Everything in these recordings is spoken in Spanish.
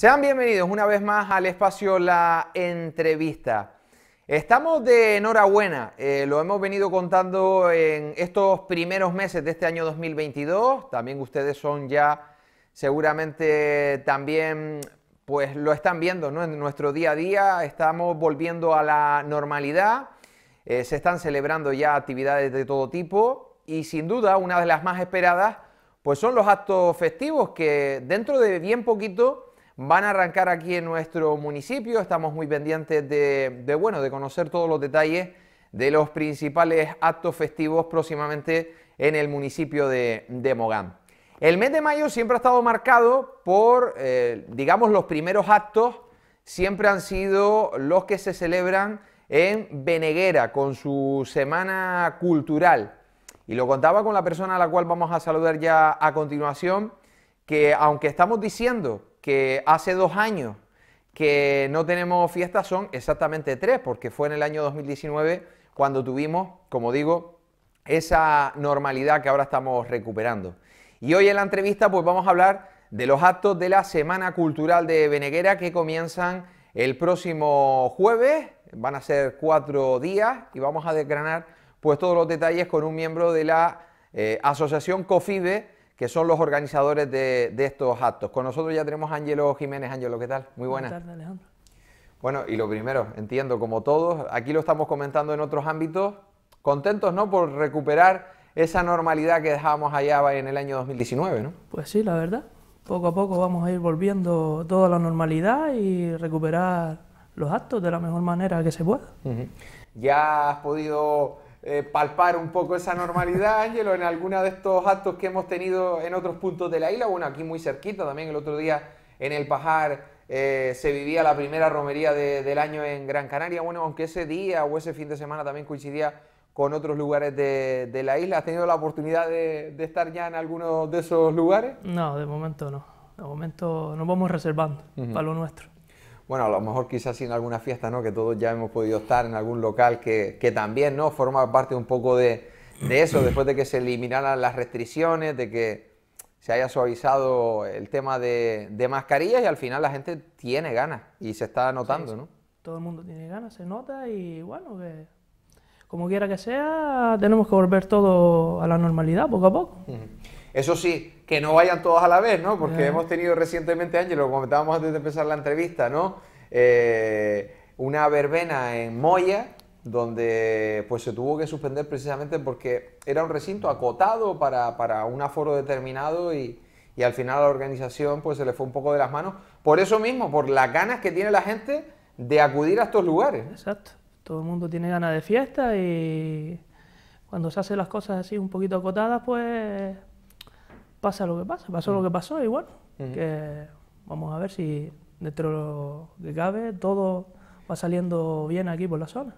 Sean bienvenidos una vez más al espacio La Entrevista. Estamos de enhorabuena, eh, lo hemos venido contando en estos primeros meses de este año 2022, también ustedes son ya seguramente también pues lo están viendo ¿no? en nuestro día a día, estamos volviendo a la normalidad, eh, se están celebrando ya actividades de todo tipo y sin duda una de las más esperadas pues son los actos festivos que dentro de bien poquito van a arrancar aquí en nuestro municipio. Estamos muy pendientes de, bueno, de conocer todos los detalles de los principales actos festivos próximamente en el municipio de, Mogán. El mes de mayo siempre ha estado marcado por, eh, digamos, los primeros actos siempre han sido los que se celebran en Beneguera con su semana cultural. Y lo contaba con la persona a la cual vamos a saludar ya a continuación, que aunque estamos diciendo que hace dos años que no tenemos fiestas son exactamente tres, porque fue en el año 2019 cuando tuvimos, como digo, esa normalidad que ahora estamos recuperando. Y hoy en la entrevista pues vamos a hablar de los actos de la Semana Cultural de Beneguera que comienzan el próximo jueves, van a ser cuatro días y vamos a desgranar pues todos los detalles con un miembro de la eh, Asociación COFIBE, que son los organizadores de, estos actos. Con nosotros ya tenemos a Ángelo Jiménez. Ángelo, ¿qué tal? Muy buenas. Buenas tardes, Alejandro. Bueno, y lo primero, entiendo, como todos, aquí lo estamos comentando en otros ámbitos, contentos, ¿no?, por recuperar esa normalidad que dejábamos allá en el año 2019, ¿no? Pues sí, la verdad. Poco a poco vamos a ir volviendo toda la normalidad y recuperar los actos de la mejor manera que se pueda. ¿Ya has podido eh, palpar un poco esa normalidad, Ángelo, en alguno de estos actos que hemos tenido en otros puntos de la isla. Bueno, aquí muy cerquita también el otro día en el Pajar eh, se vivía la primera romería del año en Gran Canaria. Bueno, aunque ese día o ese fin de semana también coincidía con otros lugares de, la isla. ¿Has tenido la oportunidad de, estar ya en alguno de esos lugares? No, de momento no. De momento nos vamos reservando para lo nuestro bueno, a lo mejor quizás en alguna fiesta, ¿no? Que todos ya hemos podido estar en algún local que, también, ¿no? Forma parte un poco de, eso, después de que se eliminaran las restricciones, de que se haya suavizado el tema de, mascarillas y al final la gente tiene ganas y se está notando, ¿no? Todo el mundo tiene ganas, se nota y bueno, que como quiera que sea, tenemos que volver todo a la normalidad poco a poco. Eso sí, que no vayan todos a la vez, ¿no? Porque hemos tenido recientemente, Ángel, lo comentábamos antes de empezar la entrevista, ¿no? Eh, una verbena en Moya, donde pues se tuvo que suspender precisamente porque era un recinto acotado para, un aforo determinado y, al final a la organización pues se le fue un poco de las manos. Por eso mismo, por las ganas que tiene la gente de acudir a estos lugares. Exacto. Todo el mundo tiene ganas de fiesta y cuando se hacen las cosas así un poquito acotadas, pues pasa lo que pasa, pasó lo que pasó y bueno, que vamos a ver si dentro de lo que cabe todo va saliendo bien aquí por la zona.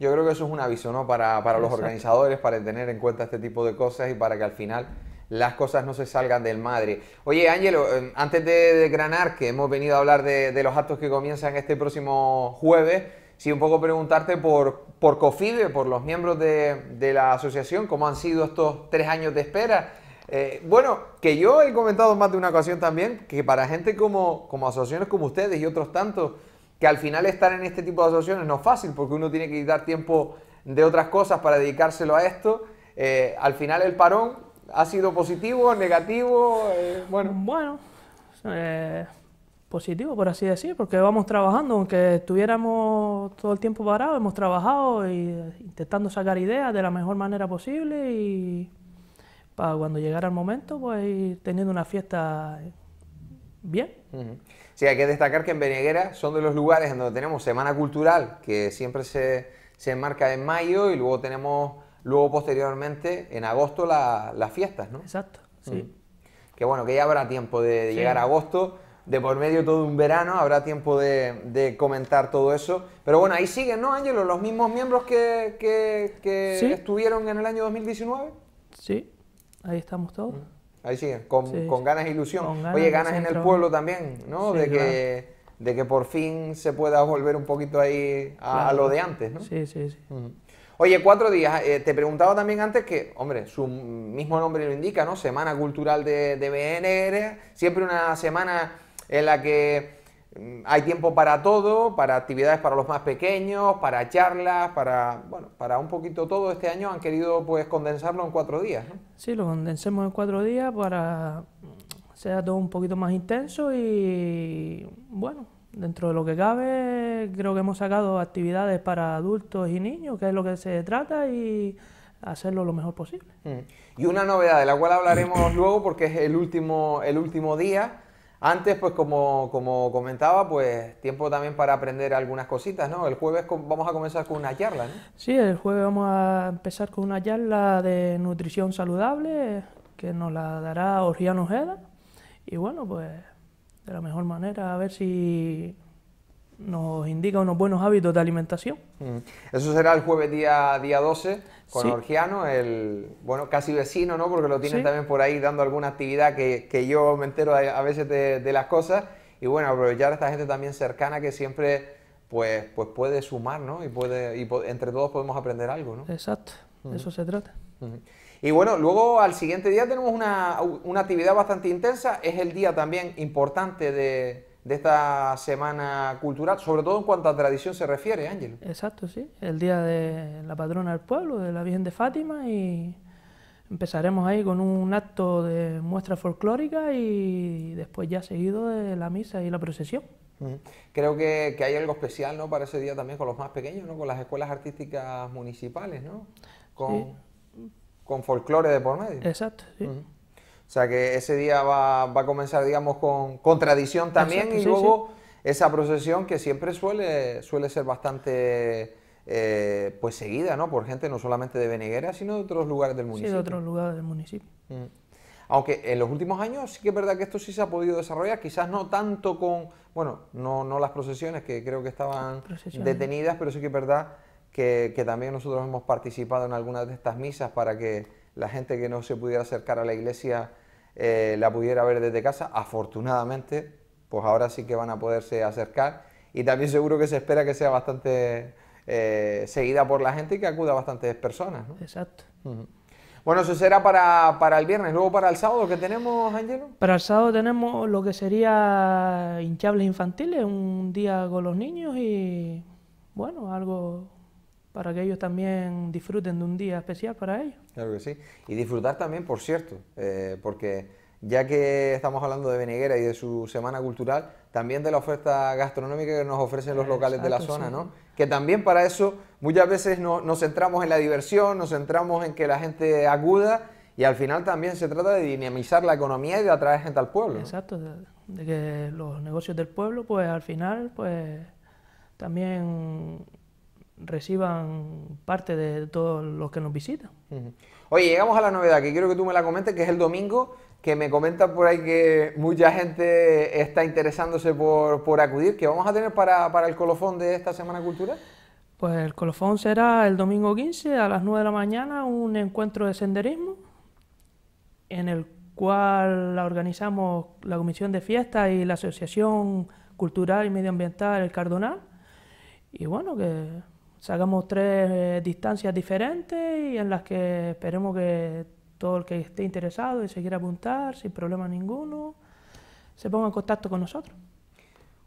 Yo creo que eso es un aviso ¿no? para, para los organizadores, para tener en cuenta este tipo de cosas y para que al final las cosas no se salgan del madre. Oye, Ángelo, em, antes de desgranar, que hemos venido a hablar de, los actos que comienzan este próximo jueves, sí un poco preguntarte por, por COFIDE, por los miembros de, de la asociación, cómo han sido estos tres años de espera eh, bueno, que yo he comentado más de una ocasión también que para gente como, como asociaciones como ustedes y otros tantos, que al final estar en este tipo de asociaciones no es fácil porque uno tiene que dar tiempo de otras cosas para dedicárselo a esto. Eh, al final el parón ha sido positivo, negativo, eh, bueno. Bueno, positivo por así decir, porque vamos trabajando, aunque estuviéramos todo el tiempo parados, hemos trabajado y intentando sacar ideas de la mejor manera posible y para cuando llegara el momento, pues ir teniendo una fiesta bien. Sí, hay que destacar que en Beneguera son de los lugares en donde tenemos Semana Cultural, que siempre se, se enmarca en mayo, y luego tenemos, luego posteriormente, en agosto, las fiestas, ¿no? Exacto, sí. Que bueno, que ya habrá tiempo de, llegar a agosto, de por medio todo un verano, habrá tiempo de, comentar todo eso. Pero bueno, ahí siguen, ¿no, Ángelo? Los mismos miembros que, que, estuvieron en el año 2019. Sí, ahí estamos todos. Ahí siguen, con, ganas e ilusión. Oye, ganas en el pueblo también, ¿no? de, que, de que por fin se pueda volver un poquito ahí a, lo de antes, ¿no? Sí, sí, sí. Oye, cuatro días. Eh, te preguntaba también antes que, hombre, su mismo nombre lo indica, ¿no? Semana Cultural de, de BNR. Siempre una semana en la que hay tiempo para todo, para actividades para los más pequeños, para charlas, para, bueno, para un poquito todo. Este año han querido pues condensarlo en cuatro días. ¿no? Sí, lo condensemos en cuatro días para sea todo un poquito más intenso y bueno, dentro de lo que cabe creo que hemos sacado actividades para adultos y niños, que es lo que se trata y hacerlo lo mejor posible. Mm. Y una novedad de la cual hablaremos luego porque es el último, el último día. Antes, pues como, como, comentaba, pues tiempo también para aprender algunas cositas, ¿no? El jueves vamos a comenzar con una charla, ¿no? Sí, el jueves vamos a empezar con una charla de nutrición saludable que nos la dará Oriano Ojeda. Y bueno, pues de la mejor manera, a ver si nos indica unos buenos hábitos de alimentación. Eso será el jueves día, día 12 con Orgiano, el bueno, casi vecino, ¿no? Porque lo tienen también por ahí dando alguna actividad que, que yo me entero a, veces de, de, las cosas. Y bueno, aprovechar a esta gente también cercana que siempre pues, pues puede sumar, ¿no? Y, puede, y entre todos podemos aprender algo, ¿no? Exacto, eso se trata. Y bueno, luego al siguiente día tenemos una, una actividad bastante intensa, es el día también importante de, de esta semana cultural, sobre todo en cuanto a tradición se refiere, Ángelo. Exacto, sí, el día de la patrona del pueblo, de la Virgen de Fátima, y empezaremos ahí con un acto de muestra folclórica y después ya seguido de la misa y la procesión. Creo que, que, hay algo especial ¿no? para ese día también con los más pequeños, ¿no? con las escuelas artísticas municipales, ¿no? con, con folclore de por medio. Exacto, sí. O sea que ese día va, a comenzar, digamos, con, con tradición también y luego esa procesión que siempre suele, suele ser bastante eh, pues seguida, ¿no? Por gente no solamente de Beneguera, sino de otros lugares del municipio. Sí, de otros lugares del municipio. Aunque en los últimos años sí que es verdad que esto sí se ha podido desarrollar, quizás no tanto con, bueno, no, no las procesiones que creo que estaban detenidas, pero sí que es verdad que, que también nosotros hemos participado en algunas de estas misas para que la gente que no se pudiera acercar a la iglesia eh, la pudiera ver desde casa. Afortunadamente, pues ahora sí que van a poderse acercar y también seguro que se espera que sea bastante eh, seguida por la gente y que acuda a bastantes personas. Exacto. Bueno, eso será para, para, el viernes. Luego para el sábado, ¿qué tenemos, Angelo? Para el sábado tenemos lo que sería hinchables infantiles, un día con los niños y, bueno, algo para que ellos también disfruten de un día especial para ellos. Claro que sí. Y disfrutar también, por cierto, eh, porque ya que estamos hablando de Beneguera y de su semana cultural, también de la oferta gastronómica que nos ofrecen los locales de la zona, ¿no? Que también para eso muchas veces nos centramos en la diversión, nos centramos en que la gente acuda y al final también se trata de dinamizar la economía y de atraer gente al pueblo. Exacto, de que los negocios del pueblo, pues al final, pues también reciban parte de todos los que nos visitan. Oye, llegamos a la novedad, que quiero que tú me la comentes, que es el domingo, que me comenta por ahí que mucha gente está interesándose por, acudir, que vamos a tener para, el colofón de esta Semana Cultural. Pues el colofón será el domingo 15 a las 9 de la mañana, un encuentro de senderismo en el cual la organizamos la Comisión de Fiestas y la Asociación Cultural y Medioambiental El Cardonal. Y bueno, que sacamos tres eh, distancias diferentes y en las que esperemos que todo el que esté interesado y se quiera apuntar sin problema ninguno se ponga en contacto con nosotros.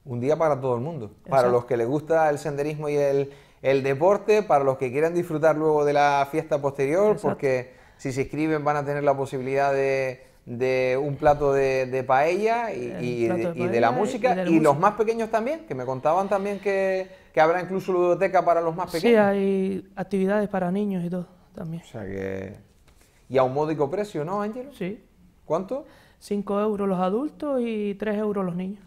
Un día para todo el mundo, para los que les gusta el senderismo y el, el, deporte, para los que quieran disfrutar luego de la fiesta posterior, porque si se inscriben van a tener la posibilidad de, de un plato de, paella y, de, la música, y, los más pequeños también, que me contaban también que, que habrá incluso ludoteca para los más pequeños. Sí, hay actividades para niños y todo también. O sea que... Y a un módico precio, ¿no, Ángelo? Sí. ¿Cuánto? 5 euros los adultos y 3 euros los niños.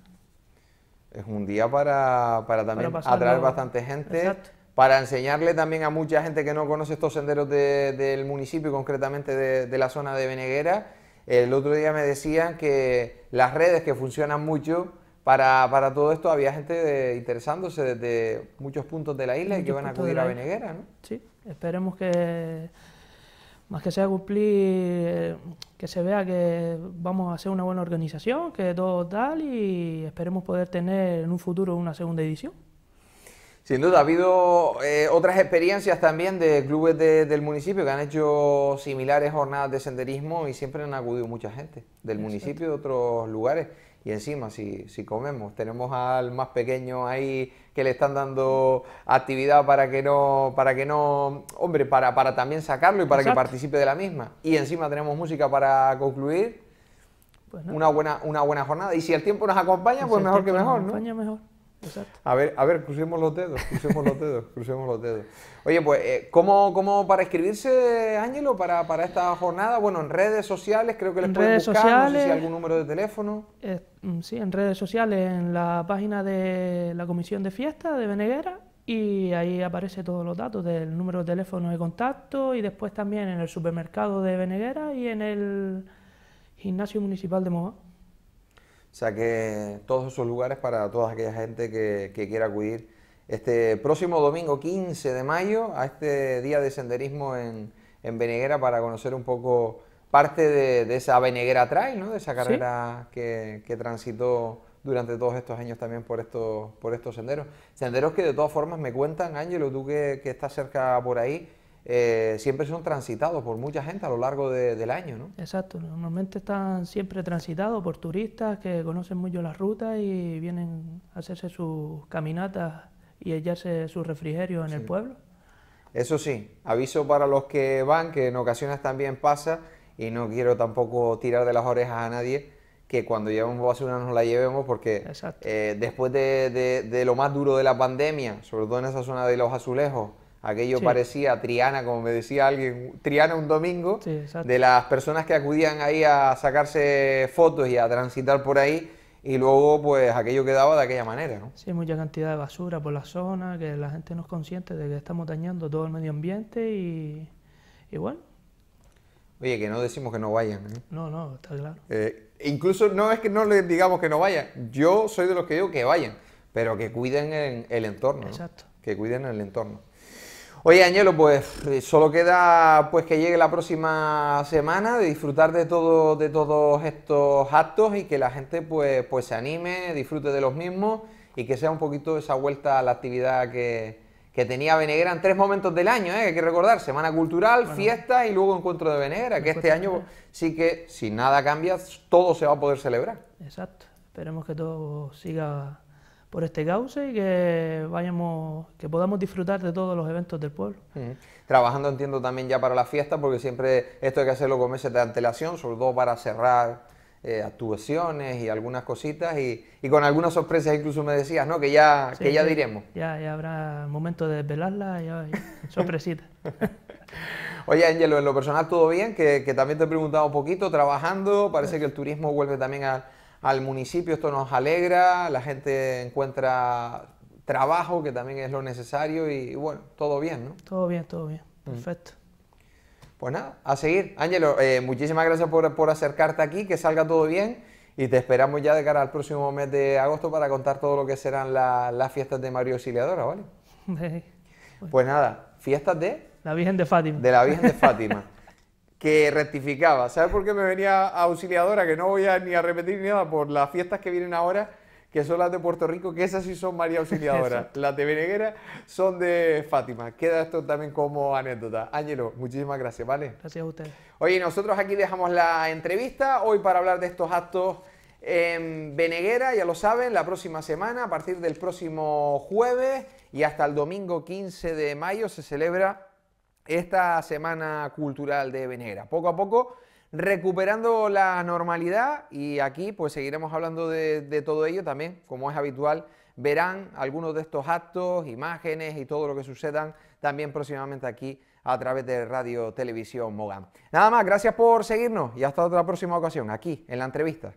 Es un día para, para también atraer bastante gente. Para enseñarle también a mucha gente que no conoce estos senderos del municipio, concretamente de, de la zona de Beneguera, el otro día me decían que las redes que funcionan mucho para, para todo esto había gente interesándose desde muchos puntos de la isla y que van a acudir a Beneguera, ¿no? Sí, esperemos que más que sea cumplir, que se vea que vamos a hacer una buena organización, que todo tal y esperemos poder tener en un futuro una segunda edición. Sin duda, ha habido eh, otras experiencias también de clubes del municipio que han hecho similares jornadas de senderismo y siempre han acudido mucha gente del municipio y de otros lugares. y encima si, si comemos, tenemos al más pequeño ahí que le están dando actividad para que no, para que no, hombre, para, para también sacarlo y para que participe de la misma. Y encima tenemos música para concluir. Pues una, buena, una buena jornada. Y si el tiempo nos acompaña, pues mejor que mejor, ¿no? mejor. A ver, a ver, crucemos los dedos, crucemos los dedos, crucemos los dedos. Oye, pues, eh, ¿cómo, cómo para inscribirse, Ángelo, para, para, esta jornada? Bueno, en redes sociales creo que les pueden buscar, sociales, no sé si algún número de teléfono. Mm, sí, en redes sociales, en la página de la Comisión de Fiesta de Beneguera, y ahí aparece todos los datos del número de teléfono de contacto, y después también en el supermercado de Beneguera y en el gimnasio municipal de Moa. O sea que todos esos lugares para toda aquella gente que, quiera acudir este próximo domingo 15 de mayo a este día de senderismo en, en Beneguera para conocer un poco parte de, esa Beneguera Trail, ¿no? de esa carrera que, transitó durante todos estos años también por estos, por estos senderos. Senderos que de todas formas me cuentan, Ángelo, tú que, que estás cerca por ahí, eh, siempre son transitados por mucha gente a lo largo del año, ¿no? Exacto, normalmente están siempre transitados por turistas que conocen mucho las rutas y vienen a hacerse sus caminatas y echarse su refrigerio en el pueblo. Eso sí, aviso para los que van, que en ocasiones también pasa, y no quiero tampoco tirar de las orejas a nadie, que cuando llevemos basura nos la llevemos, porque eh, después de, de lo más duro de la pandemia, sobre todo en esa zona de los azulejos, Aquello parecía Triana, como me decía alguien, Triana un domingo, de las personas que acudían ahí a sacarse fotos y a transitar por ahí, y luego pues aquello quedaba de aquella manera, ¿no? Sí, mucha cantidad de basura por la zona, que la gente no es consciente de que estamos dañando todo el medio ambiente y, y bueno. Oye, que no decimos que no vayan. ¿eh? No, no, está claro. Eh, incluso no es que no les digamos que no vayan, yo soy de los que digo que vayan, pero que cuiden el, el entorno. Exacto. Que cuiden el entorno. Oye, Añelo, pues eh, solo queda pues que llegue la próxima semana de disfrutar de todo, de todos estos actos y que la gente pues, pues se anime, disfrute de los mismos y que sea un poquito esa vuelta a la actividad que, tenía Benegra en tres momentos del año, ¿eh? hay que recordar, Semana Cultural, fiesta y luego Encuentro de Benegra, que este año sí que si nada cambia, todo se va a poder celebrar. Exacto, esperemos que todo siga por este cauce y que vayamos, que podamos disfrutar de todos los eventos del pueblo. Trabajando entiendo también ya para la fiesta, porque siempre esto hay que hacerlo con meses de antelación, sobre todo para cerrar eh, actuaciones y algunas cositas y, con algunas sorpresas incluso me decías, ¿no? Que ya, que ya diremos. Ya, ya habrá momento de desvelarla, ya, sorpresita. Oye, Ángelo, en lo personal todo bien, que, que también te he preguntado un poquito, trabajando, parece que el turismo vuelve también a al municipio, esto nos alegra, la gente encuentra trabajo, que también es lo necesario, y, bueno, todo bien, ¿no? Todo bien, todo bien, mm. perfecto. Pues nada, a seguir. Ángelo, eh, muchísimas gracias por, acercarte aquí, que salga todo bien y te esperamos ya de cara al próximo mes de agosto para contar todo lo que serán las fiestas de Mario Auxiliadora, ¿vale? Pues nada, fiestas de... La Virgen de Fátima. De la Virgen de Fátima. que rectificaba. ¿Sabes por qué me venía auxiliadora? Que no voy a ni a repetir ni nada por las fiestas que vienen ahora, que son las de Puerto Rico, que esas sí son María Auxiliadora. las de Beneguera son de Fátima. Queda esto también como anécdota. Ángelo, muchísimas gracias, ¿vale? Gracias a usted. Oye, nosotros aquí dejamos la entrevista hoy para hablar de estos actos en Beneguera, ya lo saben, la próxima semana, a partir del próximo jueves y hasta el domingo 15 de mayo se celebra esta Semana Cultural de Venera. Poco a poco recuperando la normalidad y aquí pues seguiremos hablando de, todo ello también, como es habitual, verán algunos de estos actos, imágenes y todo lo que sucedan también próximamente aquí a través de Radio Televisión Mogán. Nada más, gracias por seguirnos y hasta otra próxima ocasión aquí en la entrevista.